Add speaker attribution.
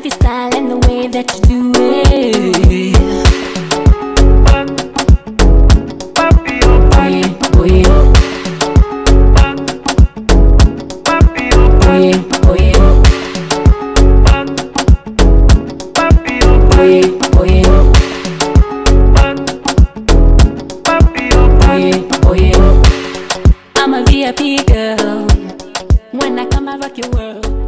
Speaker 1: love your style and the way that you do it. I'm a VIP girl. When I come, I rock your world.